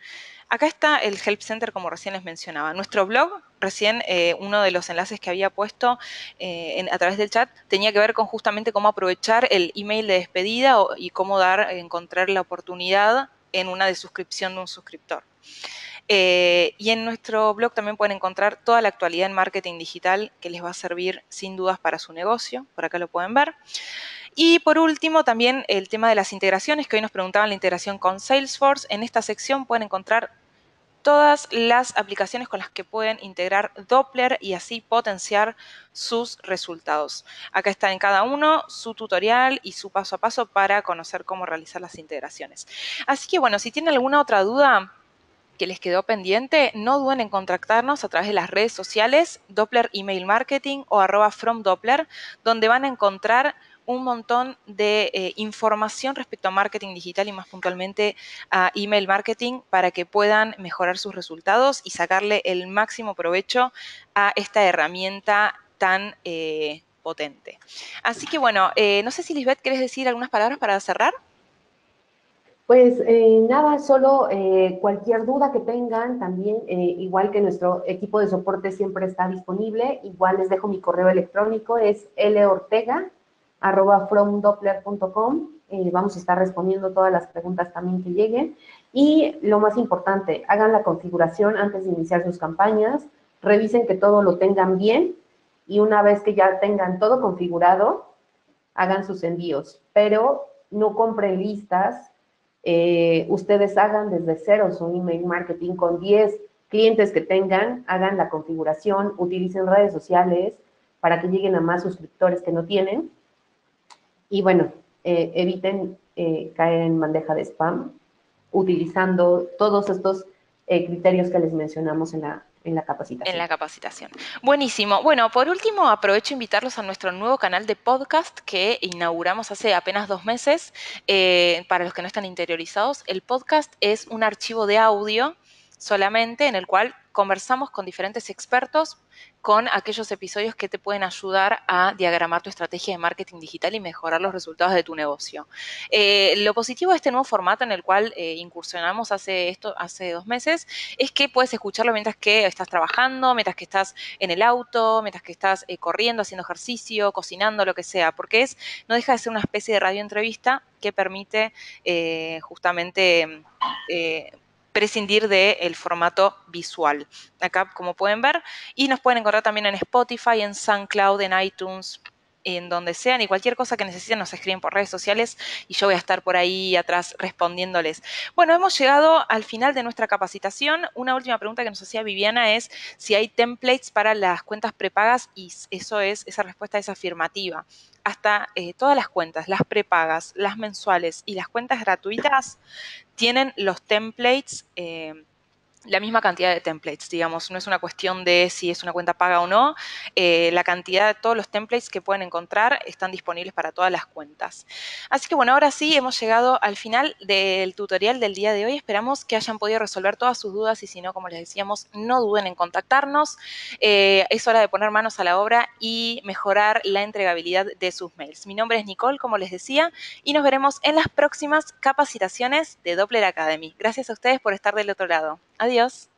Acá está el Help Center, como recién les mencionaba. Nuestro blog, recién eh, uno de los enlaces que había puesto eh, a través del chat, tenía que ver con justamente cómo aprovechar el email de despedida y cómo dar, encontrar la oportunidad en una de suscripción de un suscriptor. Eh, y en nuestro blog también pueden encontrar toda la actualidad en marketing digital que les va a servir sin dudas para su negocio. Por acá lo pueden ver. Y por último, también el tema de las integraciones, que hoy nos preguntaban la integración con Salesforce. En esta sección pueden encontrar todas las aplicaciones con las que pueden integrar Doppler y así potenciar sus resultados. Acá está en cada uno su tutorial y su paso a paso para conocer cómo realizar las integraciones. Así que bueno, si tienen alguna otra duda, que les quedó pendiente, no duden en contactarnos a través de las redes sociales Doppler Email Marketing o arroba from Doppler, donde van a encontrar un montón de eh, información respecto a marketing digital y más puntualmente a email marketing para que puedan mejorar sus resultados y sacarle el máximo provecho a esta herramienta tan eh, potente. Así que bueno, eh, no sé si Lisbeth, ¿quieres decir algunas palabras para cerrar? Pues eh, nada, solo eh, cualquier duda que tengan, también, eh, igual que nuestro equipo de soporte siempre está disponible, igual les dejo mi correo electrónico, es lortega, arroba fromdoppler.com. vamos a estar respondiendo todas las preguntas también que lleguen. Y lo más importante, hagan la configuración antes de iniciar sus campañas, revisen que todo lo tengan bien y una vez que ya tengan todo configurado, hagan sus envíos, pero no compren listas eh, ustedes hagan desde cero su email marketing con 10 clientes que tengan, hagan la configuración, utilicen redes sociales para que lleguen a más suscriptores que no tienen. Y bueno, eh, eviten eh, caer en bandeja de spam utilizando todos estos criterios que les mencionamos en la, en la capacitación. En la capacitación. Buenísimo. Bueno, por último, aprovecho invitarlos a nuestro nuevo canal de podcast que inauguramos hace apenas dos meses. Eh, para los que no están interiorizados, el podcast es un archivo de audio solamente en el cual conversamos con diferentes expertos con aquellos episodios que te pueden ayudar a diagramar tu estrategia de marketing digital y mejorar los resultados de tu negocio. Eh, lo positivo de este nuevo formato en el cual eh, incursionamos hace, esto, hace dos meses es que puedes escucharlo mientras que estás trabajando, mientras que estás en el auto, mientras que estás eh, corriendo, haciendo ejercicio, cocinando, lo que sea, porque es, no deja de ser una especie de radio entrevista que permite justamente prescindir del formato visual. Acá, como pueden ver, y nos pueden encontrar también en Spotify, en SoundCloud, en iTunes, en donde sean y cualquier cosa que necesiten nos escriben por redes sociales y yo voy a estar por ahí atrás respondiéndoles. Bueno, hemos llegado al final de nuestra capacitación. Una última pregunta que nos hacía Viviana es si hay templates para las cuentas prepagas y eso es, esa respuesta es afirmativa. Hasta eh, todas las cuentas, las prepagas, las mensuales y las cuentas gratuitas tienen los templates. Eh, la misma cantidad de templates, digamos, no es una cuestión de si es una cuenta paga o no, eh, la cantidad de todos los templates que pueden encontrar están disponibles para todas las cuentas. Así que bueno, ahora sí hemos llegado al final del tutorial del día de hoy, esperamos que hayan podido resolver todas sus dudas y si no, como les decíamos, no duden en contactarnos, eh, es hora de poner manos a la obra y mejorar la entregabilidad de sus mails. Mi nombre es Nicole, como les decía, y nos veremos en las próximas capacitaciones de Doppler Academy. Gracias a ustedes por estar del otro lado. Adiós.